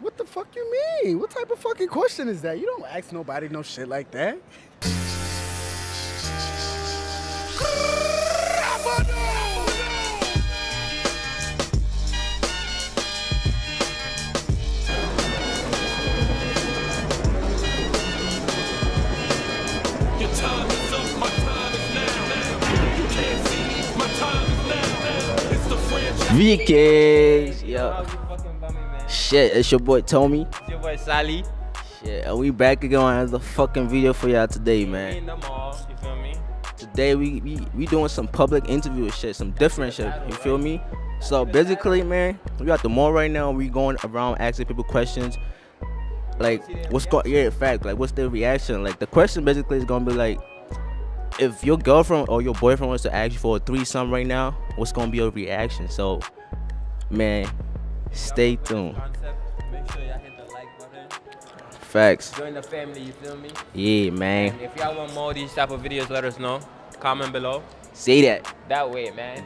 What the fuck you mean? What type of fucking question is that? You don't ask nobody no shit like that. Your time is up, my time is now. You can't see me, my time is now. It's the franchise. VKs, yeah. Shit, it's your boy Tomi. It's your boy Sali. Shit, and we back again on another fucking video for y'all today, man. In the mall, you feel me? Today we, we we doing some public interview shit, some different shit. You feel me? So basically, man, we at the mall right now. We going around asking people questions. Like, what's going? Yeah, fact. Like, what's their reaction? Like, the question basically is gonna be like, if your girlfriend or your boyfriend wants to ask you for a threesome right now, what's gonna be your reaction? So, man, stay tuned. Concept. Make sure y'all hit the like button. Facts. Join the family, you feel me? Yeah, man. And if y'all want more of these type of videos, let us know. Comment below. Say that. That way, man.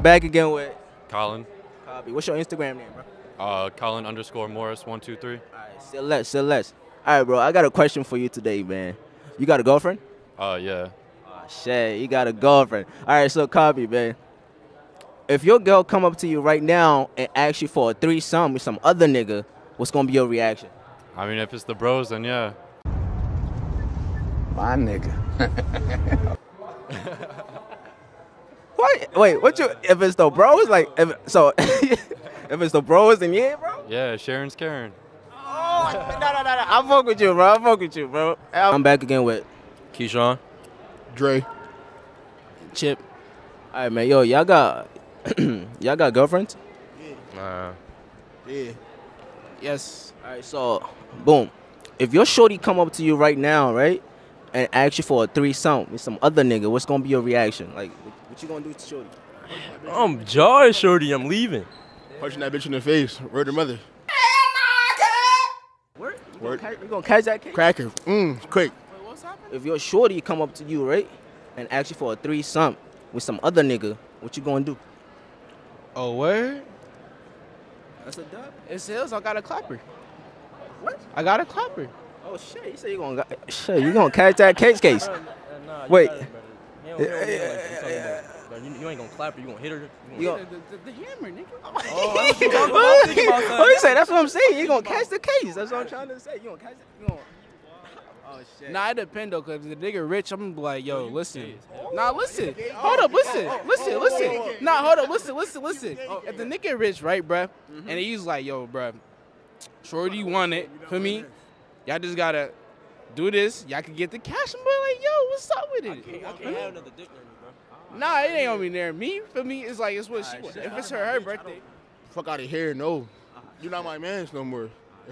Back again with Colin. Copy. What's your Instagram name, bro? Uh, Colin underscore Morris one two three. Alright, still less, still less. Alright, bro. I got a question for you today, man. You got a girlfriend? Uh, yeah. Oh shit, you got a girlfriend. Alright, so copy, man. If your girl come up to you right now and ask you for a threesome with some other nigga, what's gonna be your reaction? I mean, if it's the bros, then yeah. My nigga. What? Wait, what you? If it's the bros, like, if, so if it's the bros, then yeah, bro. Yeah, Sharon's Karen. Oh, no, no, no, no. I fuck with you, bro. I fuck with you, bro. I'm back again with Keyshawn. Dre. Chip. All right, man. Yo, y'all got y'all got girlfriends? Nah. Yeah. Yes. All right, so boom. If your shorty come up to you right now, right, and ask you for a threesome with some other nigga, what's gonna be your reaction? Like, what, what you gonna do to shorty? I'm jarred, shorty. I'm leaving. Punching that bitch in the face. Word her mother. Word? You Word. Gonna catch, you gonna catch that case? Cracker. Mmm. Quick. If your shorty come up to you, right, and ask you for a threesome with some other nigga, what you gonna do? Oh, word? That's a dub. It says I got a clapper. What? I got a clapper. Oh shit! You say you gonna got- shit? You gonna catch that case case? Wait. You, you ain't gonna clap her. You gonna hit her. You You gonna, gonna- The, the, the hammer, nigga. oh, you say that's what I'm saying. You gonna catch the case? That's what I'm trying to say. You gonna catch it? You gonna? Oh shit. Nah, it depend though, cause if the nigga rich, I'm gonna be like, yo, listen. Nah, listen. Hold up, listen, listen, listen. Nah, hold up, listen, listen, listen. If the nigga rich, right, bruh, and he's like, yo, bruh, shorty want it for me. Y'all just gotta do this. Y'all can get the cash. I'm like, yo, what's up with it? I can't have another dick on me, bro. Nah, it ain't gonna be near me. For me, it's like it's what she want. If it's her her birthday. Fuck out of here, no. You're not my man's no more.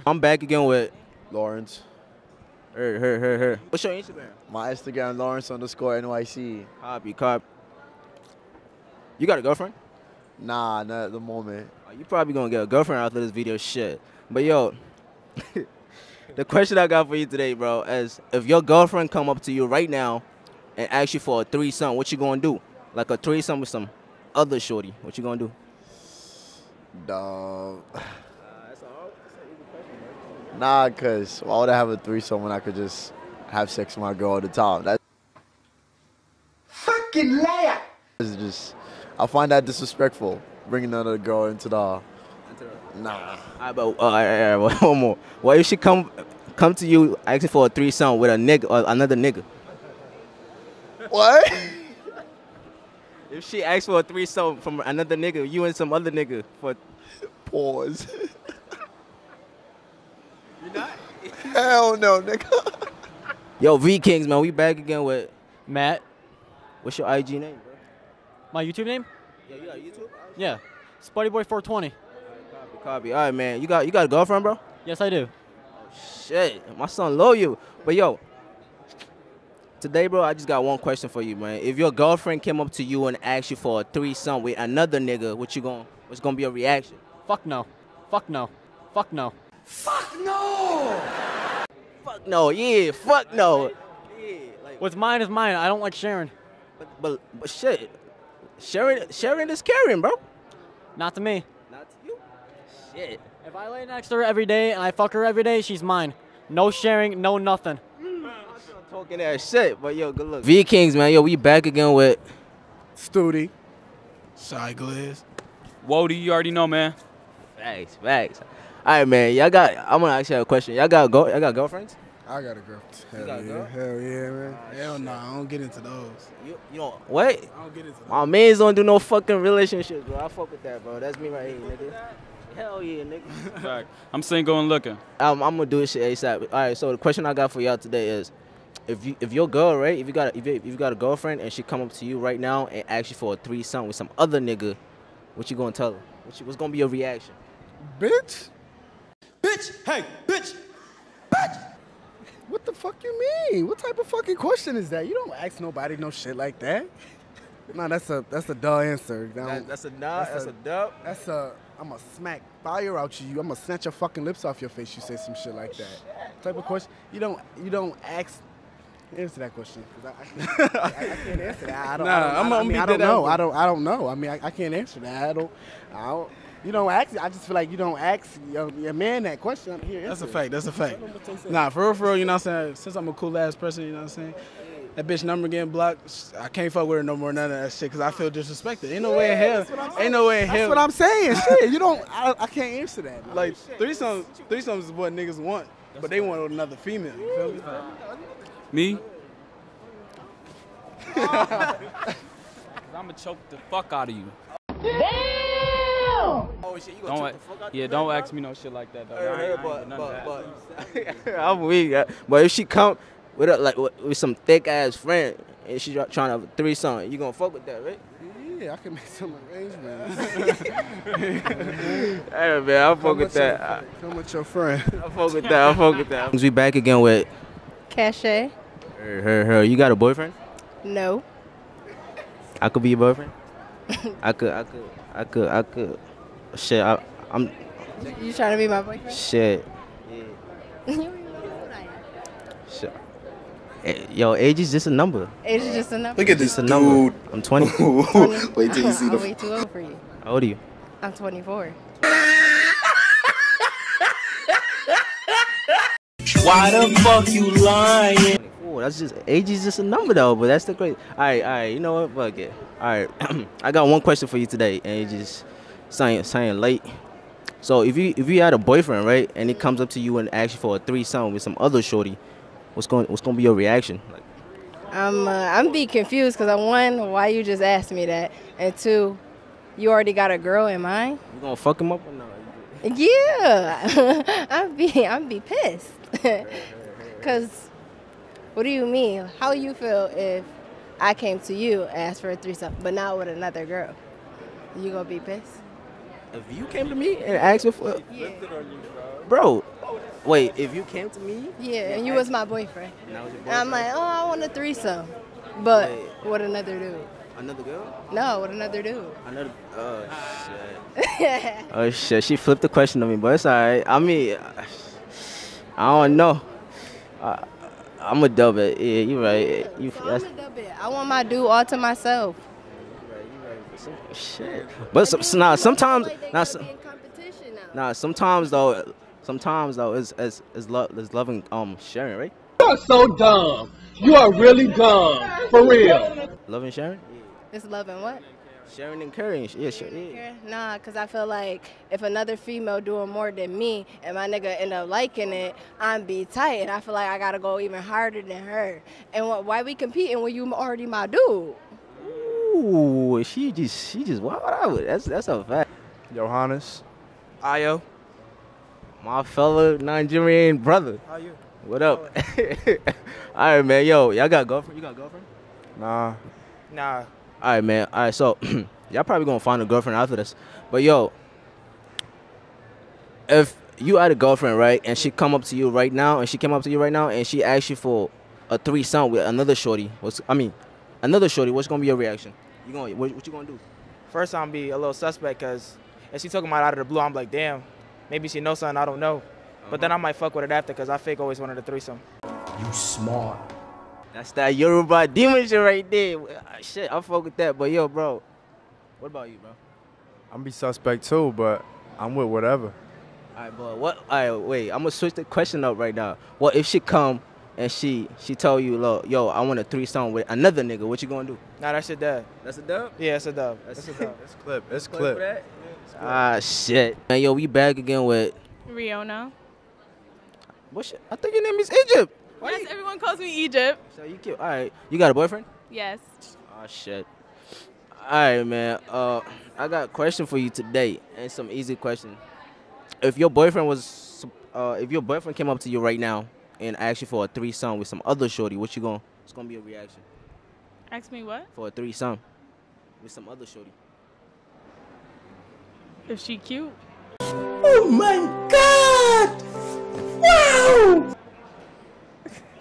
I'm back again with Lawrence. Her, her, her, her. What's your Instagram? My Instagram, Lawrence underscore NYC. Copy, copy. You got a girlfriend? Nah, not at the moment. Oh, you probably gonna get a girlfriend after this video, shit. But yo, the question I got for you today, bro, is if your girlfriend come up to you right now and ask you for a threesome, what you gonna do? Like a threesome with some other shorty, what you gonna do? Dog. Nah, cause why would I have a threesome when I could just have sex with my girl all the time? That fucking liar. Is just, I find that disrespectful. Bringing another girl into the. Nah. Alright, but uh, all right, all right, one more. What if she come come to you asking for a threesome with a nigga or another nigga? What? If she asks for a threesome from another nigga, you and some other nigga for Pause. you not? Hell no, nigga. Yo, V Kings, man, we back again with Matt, what's your IG name, bro? my YouTube name? Yeah, you got YouTube? Yeah, SpuddyBoy420. Copy, copy. All right, man. You got you got a girlfriend, bro? Yes, I do. Shit, my son love you. But yo, today, bro, I just got one question for you, man. If your girlfriend came up to you and asked you for a threesome with another nigga, what you going what's gonna be your reaction? Fuck no. Fuck no. Fuck no. Fuck no, fuck no, yeah, fuck no. Yeah, like, What's mine is mine. I don't like sharing. but, but but shit, sharing sharing is caring, bro. Not to me. Not to you. Shit. If I lay next to her every day and I fuck her every day, she's mine. No sharing, no nothing. Mm. Talking that shit, but yo, good luck. V Kings, man, yo, we back again with Studi. Shy Gliz. Wody, you already know, man. facts, facts. All right, man, y'all got. I'm gonna ask you a question. Y'all got go. Y'all got girlfriends? I got a girl. Hell got a yeah. girl? Hell yeah, man. Ah, hell no, I don't get into those. You, you don't what? I don't get into those. My mans don't do no fucking relationships, bro. I fuck with that, bro. That's me right here, nigga. Hell yeah, nigga. Fact. I'm single and looking. I'm, I'm gonna do this shit ASAP. All right, so the question I got for y'all today is, if you if your girl right, if you got a, if, you, if you got a girlfriend and she come up to you right now and ask you for a threesome with some other nigga, what you gonna tell her? What you, what's gonna be your reaction? Bitch? Bitch, hey, bitch. Bitch. What the fuck you mean? What type of fucking question is that? You don't ask nobody no shit like that. Nah, that's a that's a duh answer. That don't- that's a nah. that's a- dub. That's a I'm a smack fire out you. I'm gonna snatch your fucking lips off your face. You say some shit like that. Type of question. You don't you don't ask. Answer that question. 'cause I, I, I, I can't answer that. I don't. Nah, I don't, I'm- I, I'm mean, I don't know. I don't. I don't know. I mean, I, I can't answer that. I don't. I don't. You don't ask. I just feel like you don't ask your, your man that question. Up here, That's a fact. That's a fact. Nah, for real, for real, you know what I'm saying? Since I'm a cool ass person, you know what I'm saying? That bitch number getting blocked, I can't fuck with her no more, none of that shit, because I feel disrespected. Ain't no way in hell. Ain't no way in That's hell. what I'm saying. Shit, you don't. I, I can't answer that. man. Like, threesomes, threesomes is what niggas want, but they want another female. You feel me? Me? I'ma choke the fuck out of you. Oh shit, you Don't, a- yeah, don't ask me no shit like that, though. I ain't- I ain't but, with none but, but I'm weak. uh, But if she come with a, like with, with some thick ass friend and she trying to have a threesome, you gonna fuck with that, right? Yeah, I can make some arrangements. Hey man, I fuck Come with that. I, Come with your friend. I'll fuck with that. I'll fuck with that. We back again with Cachet? Her, her, her. You got a boyfriend? No. I could be your boyfriend. I could, I could, I could, I could. Shit, I, I'm You trying to be my boyfriend? shit. you don't even know how old I am. shit. Eh, Yo, age is just a number. Age is just a number. Look at this a number. I'm 20. Wait till you see I'm the. way too old for you. How old are you? I'm 24. Why the fuck you lying? That's just age is just a number though, but that's the great. All right, all right. You know what? Fuck it. All right, I got one question for you today, and it just saying saying late. So if you if you had a boyfriend, right, and he comes up to you and asks you for a threesome with some other shorty, what's going what's gonna be your reaction? Like, I'm uh, I'm be confused because I, one, why you just asked me that, and two, you already got a girl in mind. you gonna fuck him up or no? Yeah, I'm be I'm be pissed. Cause, what do you mean? How you feel if I came to you and asked for a threesome, but not with another girl? You gonna be pissed? If you came to me and asked me for, Yeah. bro, wait. If you came to me, Yeah, and you was my boyfriend. and I was your And I'm like, oh, I want a threesome, but Wait. with another dude. another girl, No, with another dude. another. Oh shit. Oh shit, she flipped the question on me, but it's alright. I mean, I don't know. I, I'm a dub it. Yeah, you right. You So I'm a dub it. I want my dude all to myself. shit. But some, so, nah, sometimes, Like nah, gotta some, competition now. nah, sometimes though, sometimes though, is is is love is loving um sharing, right? You're so dumb. You are really dumb. For real. Loving sharing. It's love and what? Sharing and caring. Yeah, sure. Yeah. Nah, cause I feel like if another female doing more than me and my nigga end up liking it, I'm be tight, and I feel like I gotta go even harder than her. And wh- why we competing when you already my dude? Ooh, she just she just wow out. That's that's a fact. Johannes. Ayo. My fellow Nigerian brother. How you? What up? All right, man. Yo, y'all got girlfriend? You got girlfriend? Nah. Nah. All right, man. All right, so y'all probably gonna find a girlfriend after this. But yo, if you had a girlfriend, right, and she come up to you right now, and she came up to you right now, and she asked you for a threesome with another shorty, what's I mean, another shorty, what's gonna be your reaction? You gonna what, what you gonna do? First, I'm gonna be a little suspect because if she talking about out of the blue, I'm like, damn, maybe she knows something I don't know. But then uh-huh. I might fuck with it after because I fake always wanted a threesome. You smart. That's that Yoruba demon shit right there. Ah, Shit, I fuck with that. But yo, bro, what about you, bro? I'm be suspect too, but I'm with whatever. Alright, but what? Alright, wait. I'm gonna switch the question up right now. What if she come and she she tell you, look, yo, I want a threesome with another nigga? What you gonna do? Nah, that's a dub. That's a dub. Yeah, it's a dub. That's It's a dub. It's clip. It's Clip clip. for? Ah shit. Man, yo, we back again with Riona. what? Shit? I think your name is Egypt. Yes, everyone calls me Egypt. So you cute. All right, you got a boyfriend? Yes. Oh shit. All right, man. Uh, I got a question for you today, and some easy question. If your boyfriend was, uh, if your boyfriend came up to you right now and asked you for a threesome with some other shorty, what you going? It's gonna be a reaction Ask me what? for a threesome with some other shorty. Is she cute. Oh my god! Wow!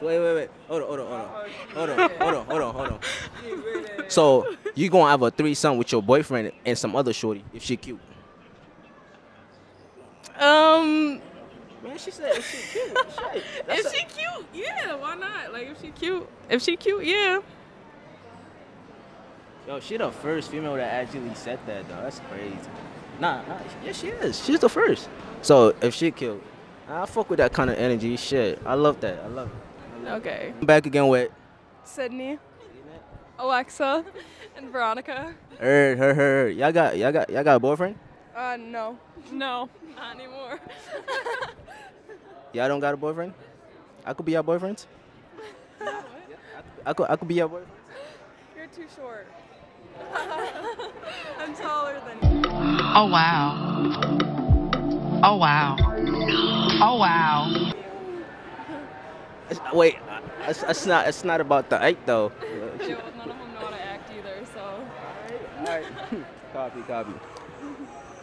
Wait, wait, wait. Hold on, hold on, hold on. Hold on, hold on, hold on, hold on. So you gonna have a threesome with your boyfriend and some other shorty if she cute? Um. Man, she said if she cute. Shit. If she cute, yeah, why not? Like if she cute, if she cute, yeah. Yo, she the first female that actually said that though. That's crazy. Nah, nah, yeah, she is. She's the first. So if she cute, I fuck with that kind of energy. Shit, I love that. I love it. Okay. I'm back again with Sydney, Alexa, and Veronica. her, her, her. Y'all got, y'all got, y'all got a boyfriend? Uh, no, no, not anymore. Y'all don't got a boyfriend? I could be your boyfriend. I could, I could be your boyfriend. You're too short. I'm taller than you. Oh wow. Oh wow. Oh wow. It's- Wait, uh, it's, it's not, it's not about the height though. Yeah, well, none of them know how to act either, so. Copy, copy.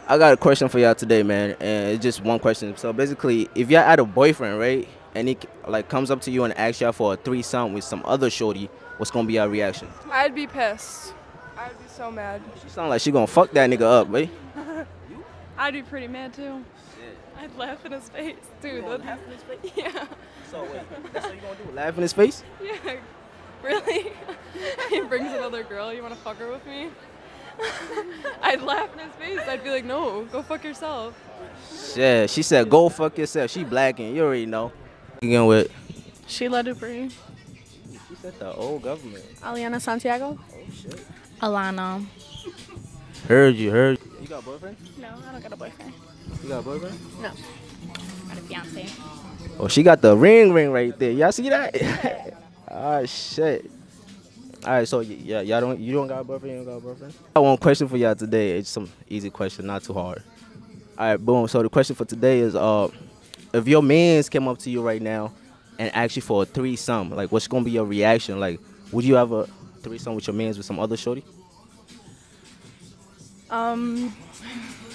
I got a question for y'all today, man, and it's just one question. So basically, if y'all had a boyfriend, right, and he like comes up to you and asks y'all for a threesome with some other shorty, what's gonna be our reaction? I'd be pissed. I'd be so mad. She sound like she gonna fuck that nigga up, right? I'd be pretty mad too. I'd laugh in his face, dude. that'd be- Yeah. So wait, that's what you gonna do? Laugh in his face? Yeah. Really? he brings another girl. You want to fuck her with me? I'd laugh in his face. I'd be like, no, go fuck yourself. Yeah, she said go fuck yourself. She black and you already know. Again with Sheila Dupree. she said the old government. Aliana Santiago. Oh shit. Alana. Heard you, heard. You got a boyfriend? No, I don't got a boyfriend. You got a boyfriend? No. Got a fiance. Oh, she got the ring ring right there. Y'all see that? ah shit. All right, so yeah, y'all don't you don't got a boyfriend, you don't got a boyfriend. I got one question for y'all today. It's some easy question, not too hard. All right, boom. So the question for today is, uh, if your man's came up to you right now and asked you for a threesome, like what's gonna be your reaction? Like, would you have a threesome with your man's with some other shorty? Um,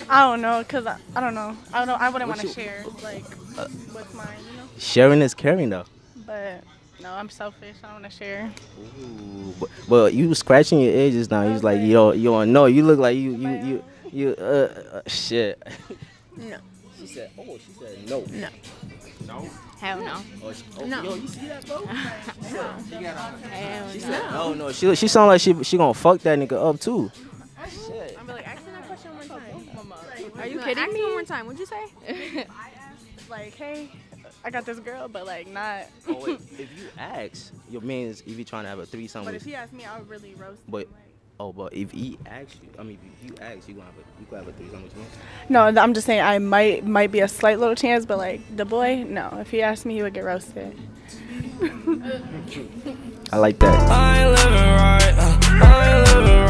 I don't know, cause I, I don't know. I don't. I wouldn't want to share like Uh, what's mine, you know. Sharing is caring, though. But no, I'm selfish. I don't want to share. Ooh, but, but you was scratching your edges now. You was like, yo, you don't know. You look like you, you, you, you. Uh, uh shit. No. She said, oh, she said no. No. No. Hell no. Oh, she, oh, No. Yo, you see that, bro? Hell She no. said, no, no. She, she sound like she, she gonna fuck that nigga up too. Shit. I'm like, ask Are you No, kidding ask me? me one more time. What'd you say? like, hey, I got this girl, but like not. Oh wait, if you ask your man's if you trying to have a threesome but with, if he asked me, I would really roast. but oh, but if he asks you, I mean, if you ask, you gonna have a, you gonna have a threesome with your man. No, I'm just saying I might might be a slight little chance, but like the boy, no. If he asked me, he would get roasted. I like that. I ain't uh, living